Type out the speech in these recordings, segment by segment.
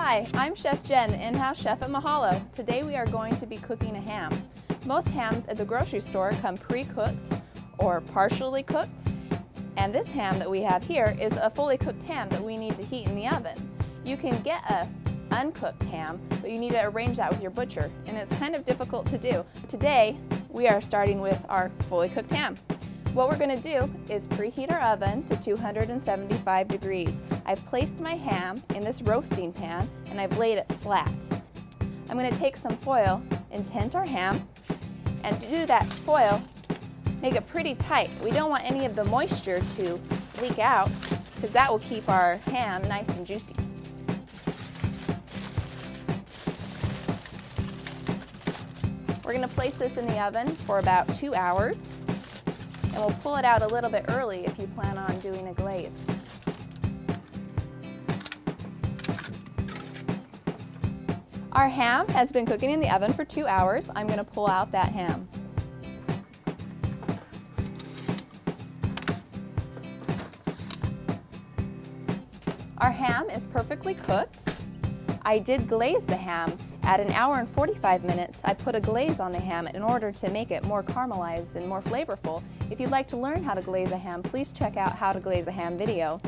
Hi, I'm Chef Jen, the in-house chef at Mahalo. Today we are going to be cooking a ham. Most hams at the grocery store come pre-cooked or partially cooked, and this ham that we have here is a fully cooked ham that we need to heat in the oven. You can get a uncooked ham, but you need to arrange that with your butcher, and it's kind of difficult to do. Today, we are starting with our fully cooked ham. What we're going to do is preheat our oven to 275 degrees. I've placed my ham in this roasting pan and I've laid it flat. I'm going to take some foil and tent our ham and to do that foil, make it pretty tight. We don't want any of the moisture to leak out because that will keep our ham nice and juicy. We're going to place this in the oven for about two hours and we'll pull it out a little bit early if you plan on doing a glaze. Our ham has been cooking in the oven for two hours. I'm going to pull out that ham. Our ham is perfectly cooked. I did glaze the ham at an hour and 45 minutes, I put a glaze on the ham in order to make it more caramelized and more flavorful. If you'd like to learn how to glaze a ham, please check out How to Glaze a Ham video.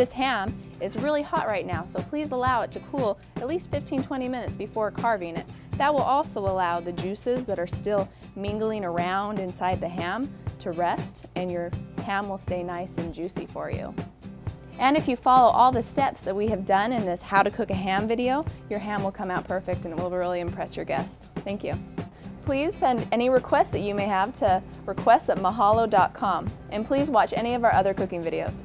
This ham is really hot right now, so please allow it to cool at least 15-20 minutes before carving it. That will also allow the juices that are still mingling around inside the ham to rest and your ham will stay nice and juicy for you. And if you follow all the steps that we have done in this how to cook a ham video, your ham will come out perfect and it will really impress your guest. Thank you. Please send any requests that you may have to requests at mahalo.com and please watch any of our other cooking videos.